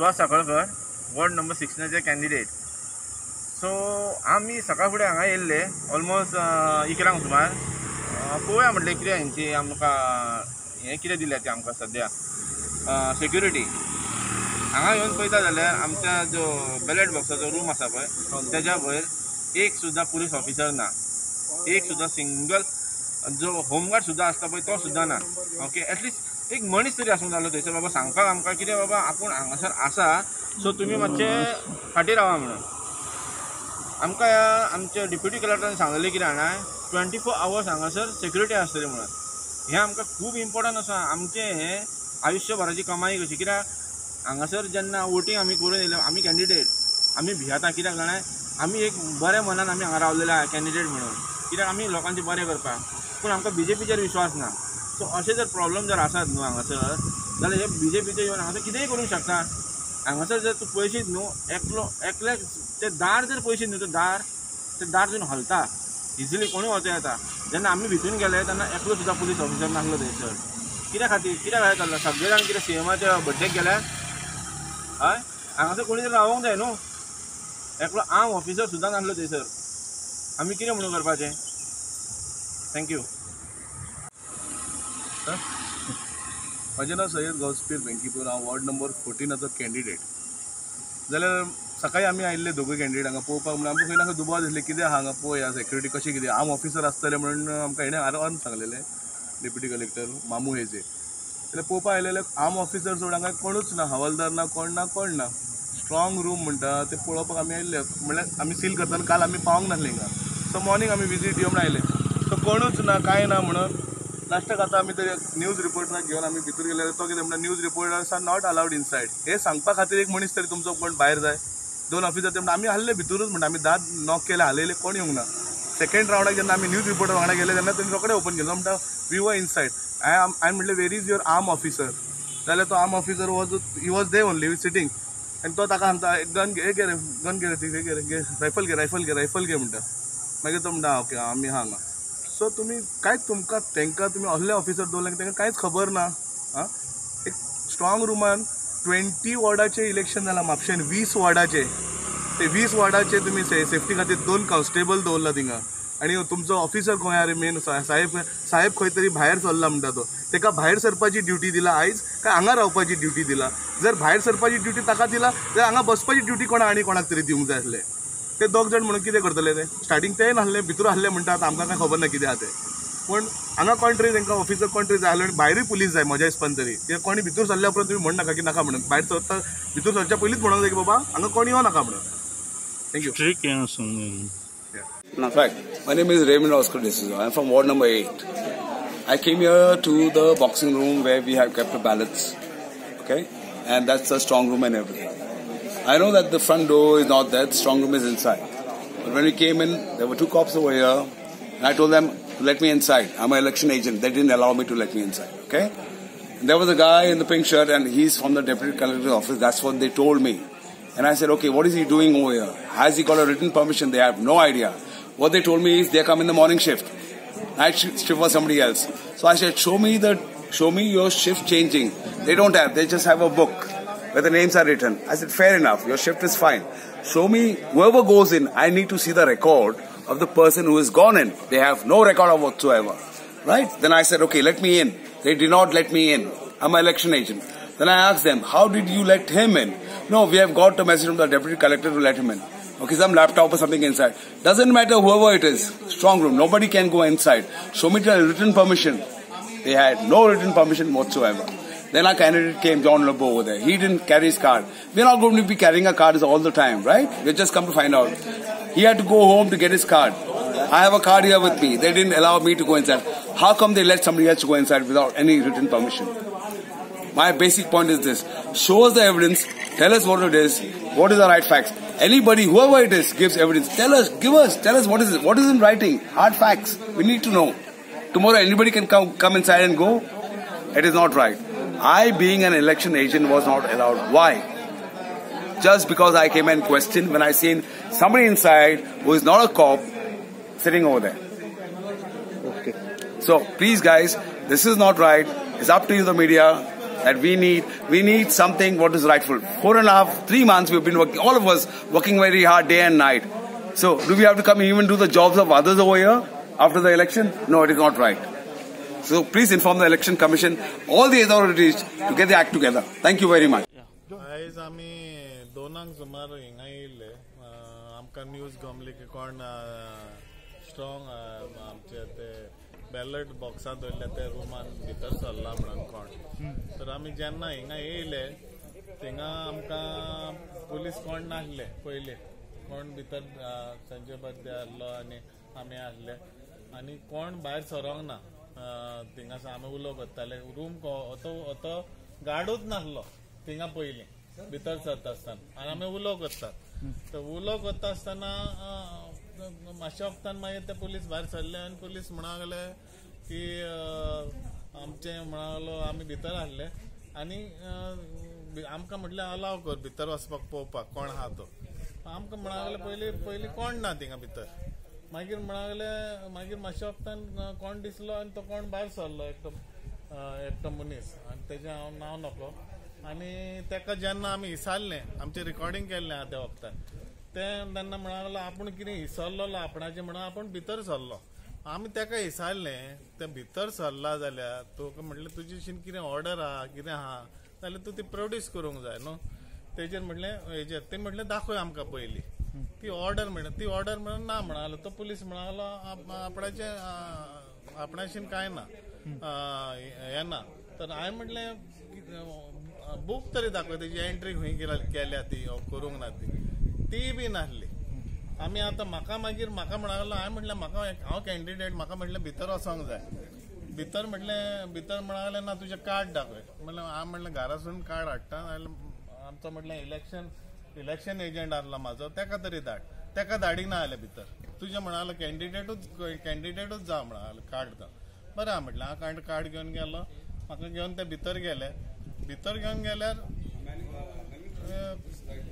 Suhas Sakhalkar ward number सिक्सनाचे candidate so आमी सकाळ फुडें हांगा येयल्ले ऑलमोस्ट इकरांक सुमार. पळोवया म्हटलें कितें हेंची आमकां हें कितें दिल्या तें आमकां सद्या सेक्युरिटी हांगा येवन पळयता जाल्यार आमच्या जो बॅलेट बॉक्साचो रूम आसा पळय तेज्या वयर एक सुद्दां पुलीस ऑफिसर ना. एक सुद्दां सिंगल जो होमगार्ड सुद्दां आसता पळय तो सुद्दां ना. ओके एटलिस्ट एक मनीस तरी आसूंक जालो थंयसर बाबा सांगपाक आमकां कितें बाबा आपूण हांगासर आसा सो तुमी मातशे फाटीं रावा म्हणून. आमकां ह्या आमच्या डिप्युटी कलेक्टरान सांगलेलें कितें जाणा ट्वेंटी फोर आवर्स हांगासर सेक्युरिटी आसतली म्हणून. हें आमकां खूब इम्पोर्टंट आसा आमचें हें आयुश्यभराची कमाई कशी कित्याक हांगासर जेन्ना वोटींग आमी करून येयले आमी कॅन्डिडेट आमी भियाता कित्याक जाणा आमी एक बऱ्या मनान आमी हांगा रावलेले आहा कॅन्डिडेट म्हणून. कित्याक आमी लोकांचें बरें करपाक पूण आमकां बी जे पीचेर विश्वास ना. सो असे जर प्रॉब्लम जर आसात न्हू हांगासर जाल्यार हे बी जे पीचे येवन हांगासर कितेंय करूंक शकता. हांगासर जर तूं पयशेच न्हू एकलो एकल्याक ते दार जर पयशे न्हू तो दार ते दार जून हलता. इजिली कोणूय वचूं येता. जेन्ना आमी भितून गेले तेन्ना एकलो सुद्दां पुलीस ऑफिसर नासलो थंयसर कित्या खातीर? कित्याक हें चल्ला? सगळे जाण कितें सी एमाच्या बड्डेक गेल्या हय हांगासर कोणी तरी रावोंक जाय न्हू एकलो आम ऑफिसर सुद्दां नासलो थंयसर आमी कितें म्हणून करपाचें? थँक्यू म्हजें नांव सय्यद गौसपीर वेंकीपूर हांव वॉर्ड नंबर फोर्टिनाचो कॅन्डिडेट जाल्यार सकाळी आमी आयिल्ले दोगूय कॅन्डिडेट हांगा पळोवपाक म्हणून आमकां खंय दुबाव दिसले कितें हांगा पळोवया सेक्युरिटी कशी कितें? आम ऑफिसर आसतले म्हणून आमकां हेणें आरावान सांगलेलें डेप्युटी कलेक्टर मामू हेजे जाल्यार पळोवपाक आयलेले आम ऑफिसर सोड हांगा कोणूच ना हवालदार ना कोण ना कोण ना. स्ट्रॉंग रूम म्हणटा ते पळोवपाक आमी आयिल्ले म्हणल्यार आमी सील करतना काल आमी पावूंक नासले हिंगा. सो मॉर्निंग आमी विजीट दिवंक म्हणून आयले सो कोणूच ना कांय ना म्हणून लास्टाक आतां आमी ते न्यूज रिपोर्टराक घेवन आमी भितर गेले तो कितें म्हणटा news reporters are not allowed inside हे सांगपा खातीर एक मनीस तरी तुमचो कोण भायर जाय. दोन ऑफिसर ते म्हणटा आमी हाल्ले भितरूच म्हणटा आमी दाद नॉक केले हालयले कोण येवंक ना. सेकंड रावंडाक जेन्ना आमी न्यूज रिपोर्टर वांगडा गेले तेन्ना तेणी रोकडे ओपन केलो. म्हणटा वी वर इनसायड आय हांवें म्हणलें where is your arm officer जाल्यार तो arm officer was he was there only sitting आनी तो ताका सांगता गन घे घे रे गन घे रे ती घे रे घे रायफल घे रायफल घे रायफल घे म्हणटा मागीर तो म्हणटा ओके आमी हांगा सो तुमी कांयच तुमकां तांकां तुमी असले ऑफिसर दवरले तांकां कांयच खबर ना आं एक स्ट्रॉंग रुमान ट्वेंटी वॉर्डाचे इलेक्शन जालां म्हापशेन वीस वॉर्डाचे. ते वीस वॉर्डाचे तुमी से सेफ्टी खातीर दोन कॉन्स्टेबल दवरला थिंगा आनी तुमचो ऑफिसर खंय रे मेन साहेब साहेब खंय तरी भायर सरला म्हणटा तो. ताका भायर सरपाची ड्युटी दिला आयज काय हांगा रावपाची ड्युटी दिला? जर भायर सरपाची ड्युटी ताका दिला जाल्यार हांगा बसपाची ड्युटी कोणा आनी कोणाक तरी दिवंक जाय आसलें? ते दोग जाण म्हणून कितें करतले ते स्टार्टींग ते नासले भितर आसले म्हणटात आमकां काय खबर ना कितें आहा ते पूण हांगा कोण तरी तांकां ऑफिसर कोण तरी जाय आसलो आनी भायरूय पुलीस जाय म्हज्या हिसपान तरी कित्याक कोणी भितर सरल्या उपरांत तुमी म्हणनाका की नाका म्हणून भायर सरता भितर सरच्या पयलींच म्हणूंक जाय की बाबा हांगा कोण यो नाका म्हणून thank you some. Right. My name is Raymond Oscar D'Souza. I'm from Ward number 8. I came here to the boxing room where we have kept the ballots. Okay? And that's the strong room and everything. I know that the front door is not there, the strong room is inside. But when we came in, there were two cops over here, and I told them let me inside. I'm an election agent. They didn't allow me to let me inside. Okay? And there was a guy in the pink shirt, and he's from the deputy collector's office. That's what they told me. And I said, okay, what is he doing over here? Has he got a written permission? They have no idea. What they told me is they come in the morning shift. Night shift was somebody else. So I said, show me the, show me your shift changing. They don't have. They just have a book where the names are written. I said, fair enough. Your shift is fine. Show me whoever goes in. I need to see the record of the person who has gone in. They have no record of whatsoever. Right? Then I said, okay, let me in. They did not let me in. I'm an election agent. Then I asked them, how did you let him in? No, we have got a message from the deputy collector to let him in. Okay, some laptop or something inside. Doesn't matter whoever it is. Strong room. Nobody can go inside. Show me the written permission. They had no written permission whatsoever. Then our candidate came, John Lobo over there. He didn't carry his card. We're not going to be carrying our cards all the time, right? We just come to find out. He had to go home to get his card. I have a card here with me. They didn't allow me to go inside. How come they let somebody else go inside without any written permission? My basic point is this. Show us the evidence. Tell us what it is. What is the right facts. Anybody, whoever it is, gives evidence. Tell us, give us, tell us what is it. What is in writing? Hard facts. We need to know. Tomorrow anybody can come, come inside and go. It is not right. I, being an election agent, was not allowed. Why? Just because I came and questioned when I seen somebody inside who is not a cop sitting over there. Okay. So please, guys, this is not right. It's up to you, the media. that we need we need something what is rightful. Four and a half, three months we've been working, all of us working very hard day and night. So do we have to come and even do the jobs of others over here after the election? No, it is not right. So please inform the election commission, all the authorities to get the act together. Thank you very much. आयज आमी दोनांक सुमार हिंगा येयल्ले. आमकां news गमली की कोण strong आमचे ते ballot बॉक्सां दवरले ते रुमान भितर सरला म्हणून कोण. तर आमी जेन्ना हिंगा येयले थिंगा आमकां पुलीस कोण नासले पयलीं कोण भितर संजय बद्दे आहलो आनी आमी आसले आनी कोण भायर सरोंक ना. थिंगा आमी उलो करताले रूम तो तो गाडूच नासलो थिंगा पयलीं भितर सरता आसतना आनी आमी उलो करतात तर उलो करता आसतना मातशे वक्तान मागीर ते पुलीस भायर सरले आनी पुलीस म्हणा लागले की आमचे म्हणा लागलो आमी भितर आसले आनी आमकां म्हटलें अलाव कर भितर वचपाक पळोवपाक कोण आहा तो आमकां म्हणा लागले पयलीं पयलीं कोण ना थिंगा भितर मागीर म्हणाले मागीर मातशे वक्तान कोण दिसलो आनी तो कोण भायर सरलो एकटो एकटो मनीस. आनी तेजें हांव नांव नको. आनी तेका जेन्ना आमी हिसारलें आमचें रिकॉर्डींग केल्लें आहा त्या वक्तार तें तेन्ना म्हणा लागलो आपूण कितें हिसरलो आपणाचें म्हणून आपूण भितर सरलो. आमी तेका हिसारलें ते भितर सरला जाल्यार तुका म्हटलें तुजे अशीं कितें ऑर्डर आहा कितें आहा जाल्यार तूं ती प्रोड्यूस करूंक जाय न्हू? तेजेर म्हटलें हेजेर ते म्हटलें दाखय आमकां पयलीं. ती ऑर्डर म्हणटा ती ऑर्डर म्हणून ना म्हणालो तो पुलीस म्हणालो आप- आपणाचें आपणाशीन कांय ना अं, हें ना तर हांवें म्हटलें कितें- बूक तरी दाखय तेजी एंट्री खंय केल्या ती करूंक ना ती. ती बी नासली आमी आतां म्हाका मागीर म्हाका म्हणा हांवें म्हटलें म्हाका हांव कॅन्डिडेट म्हाका म्हटलें भितर वचोंक जाय. भितर म्हटलें भितर म्हणा ना तुजें कार्ड दाखय म्हणलें हांव म्हटलें घरासून कार्ड हाडटा. आमचो म्हटलें इलेक्शन इलेक्शन एजंट आसलो म्हाजो तेका तरी धाड तेका धाडिना जाल्यार भितर. तुजें म्हणालो कॅन्डिडेटूच कॅन्डिडेटूच जा म्हणा कार्ड दा बरें हांव म्हटलें हांव कार्ड कार्ड घेवन गेलो. म्हाका घेवन ते भितर गेले भितर घेवन गेल्यार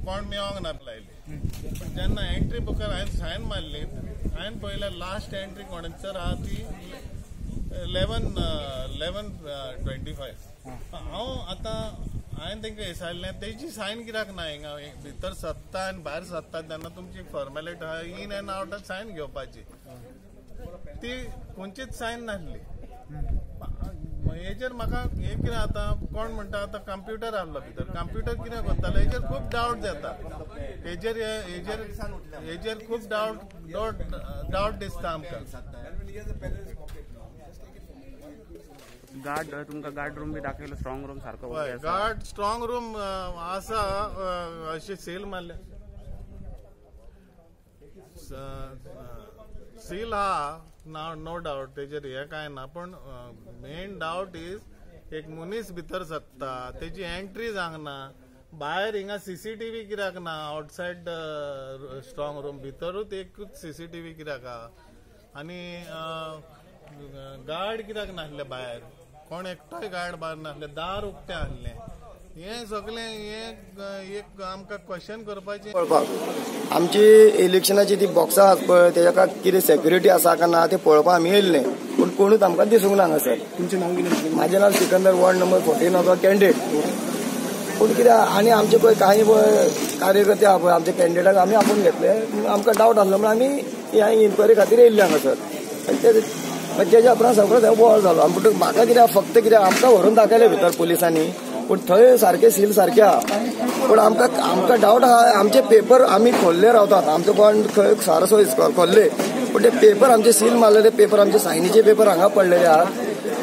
कोण मेळोंक ना लायली पण जेन्ना एंट्री बुकार हांवें सायन मारली. हांवें पळयल्यार लास्ट एंट्री कोणाचर आहा ती इलेवन इलेवन ट्वेंटी फायव हांव आतां हांवें तांकां विचारलें तेजी सायन कित्याक ना हिंगा. भितर सत्ता आनी भायर सत्ता तेन्ना तुमची फॉर्मेलिटी आहा इन एन्ड आउट सायन घेवपाची. ती खंयचीच सायन नासली. हेजेर म्हाका हे कितें आतां कोण म्हणटा आतां कंप्युटर आहलो भितर. कंप्युटर कितें करतालो हेजेर खूब डावट जाता. हेजेर हेजेर हेजेर खूब डावट डावट डावट दिसता आमकां. गार्ड तुमकां गार्ड रूम बी दाखयलो स्ट्रॉंग रूम सारको. गार्ड स्ट्रॉंग रूम आसा अशें सील मारले सील आहा ना नो डावट तेजेर हे कांय ना पूण मेन डावट इज एक मनीस भितर सरता तेजी एंट्री जावंक ना भायर हिंगा सीसीटीव्ही कित्याक ना आउटसायड स्ट्रॉंग रूम भितरूच एकूच सीसीटीव्ही कित्याक आहा आनी गार्ड कित्याक नासले भायर कोण एकटोय गार्ड भायर नासले दार उक्तें आसलें हें सगळें हें एक आमकां क्वेश्चन करपाचें. पळोवपाक आमची इलेक्शनाची ती बॉक्सां आसा पळय तेका कितें सेक्युरिटी आसा काय ना ते पळोवपाक आमी येयल्ले पूण कोणूच आमकां दिसूंक ना हांगासर तुमचें नांव कितें म्हाजें नांव सिकंदर वॉर्ड नंबर फोर्टीन हो कॅन्डिडेट पूण कितें आनी आमचे पळय काही पळय कार्यकर्ते आहा पळय आमचे कॅन्डिडेटाक आमी आपूण घेतले. आमकां डावट आसलो म्हणून आमी ह्या इन्क्वायरी खातीर येयल्ले हांगासर आनी ते म्हणजे मागीर तेज्या उपरांत सगळो थंय बॉल जालो आनी पूण म्हाका कित्याक फक्त कित्याक आमकां व्हरून दाखयलें भितर पुलिसांनी. पूण थंय सारकें सील सारकें आहा. पूण आमकां आमकां डावट आहा आमचे पेपर आमी खोल्ले रावतात आमचो कोण खंय सारसो इसको- खोल्ले. पूण ते पेपर आमचे सील मारलेले पेपर आमचे सायनीचे पेपर हांगा पडलेले आहात.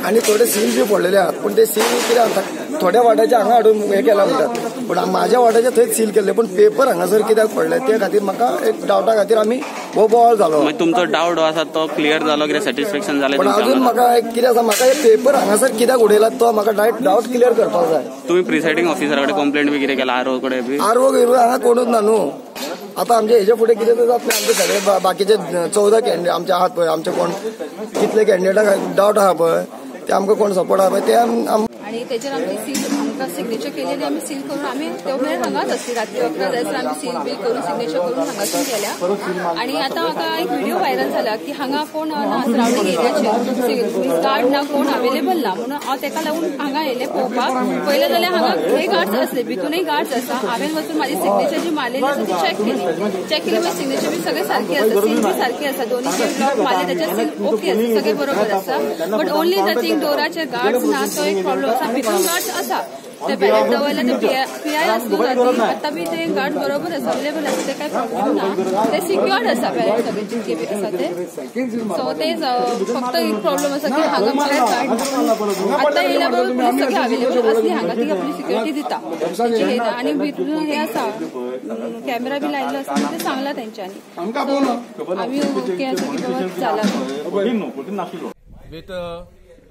आनी थोडे सील बी पडलेले आहात. पूण ते सील कितें थोड्या वाट्याचे हांगा हाडून हे केला म्हणटात पूण म्हाज्या वाट्याचे थंयच सील केल्ले पूण पेपर हांगासर कित्याक पडले ते खातीर म्हाका एक डावटा खातीर आमी हो बॉल झालो. मागीर तुमचो डावट आसा तो क्लियर जालो कितें सॅटिस्फॅक्शन जालें पण अजून? म्हाका एक कितें आसा म्हाका एक पेपर हांगासर कित्याक उडयला तो म्हाका डायरेक्ट डावट क्लियर करपाक जाय. तुम्ही प्रिसायडिंग ऑफिसरा कडेन कंप्लेंट बी कितें केला आरो कडेन बी? गिरवो हांगा कोणूच ना न्हू आतां आमचे हेजे फुडें कितें तर जातलें आमचे सगळे बाकीचे चौदा कॅन्डिडेट आमचे आहात पळय आमचे कोण कितले कॅन्डिडेटाक डावट आहा पळय. ते आमकां कोण सपोर्ट आहा पळय ते आणि त्याच्यावर सिग्नेचर केलेली आम्ही सील करून आम्ही ते मेळ हांगाच असली रात्री अकरा जायसर आम्ही सील बील करून सिग्नेचर करून हांगासून गेल्या आणि आता म्हाका एक व्हिडिओ व्हायरल जाला की हांगा कोण ना सरावंडींग एरियाचे गार्ड ना कोण अवेलेबल ना. म्हणून हांव तेका लागून हांगा येयले पळोवपाक पयले जाल्यार हांगा हे गार्ड्स असले भितूनय गार्ड्स आसा हांवें वचून म्हाजी सिग्नेचर जी मारलेली आसा ती चॅक केली. चॅक केली मागीर सिग्नेचर बी सगळे सारखे आसा सील बी सारखे आसा दोन्ही ब्लॉक मारले त्याच्यात सील ओके आसा सगळे बरोबर आसा बट ओन्ली द थिंग डोराचे गार्ड्स ना तो एक प्रॉब्लम आसा भितून गार्ड्स आसा बॅलेट ते आता बी ते गार्ड बरोबर आसा अवेलेबल आसा ते काही प्रॉब्लेम ना ते सिक्युअर्ड आसा बॅलेट सगळे जितके बी आसा ते. सो फक्त एक प्रॉब्लेम आसा की हांगा भायर गार्ड आता येयल्या बरोबर पुलीस सगळी अवेलेबल असली हांगा ती आपली सिक्युरिटी दिता तेची हे भितून हे आसा कॅमेरा बी लायल्लो आसा म्हणून ते सांगला तेंच्यांनी So, आम्ही ओके आसा की बाबा जाला with a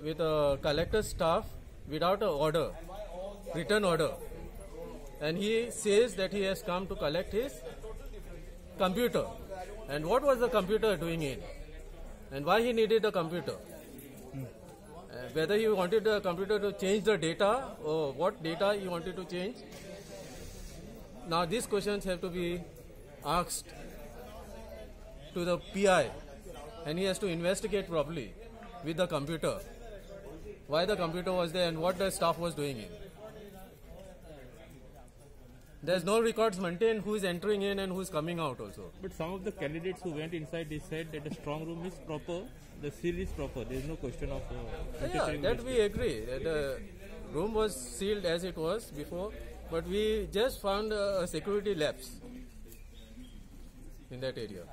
with a collector staff without a order, written order, and he says that he has come to collect his computer. And what was the computer doing in? And why he needed a computer? Uh, whether he wanted the computer to change the data or what data he wanted to change. Now these questions have to be asked to the PI and he has to investigate properly with the computer why the computer was there and what the staff was doing in. There's no records maintained who is entering in and who is coming out also. But some of the candidates who went inside, they said that the strong room is proper, the seal is proper. There is no question of. Uh, Yeah, that we agree. That The room was sealed as it was before, but we just found a security lapse in that area.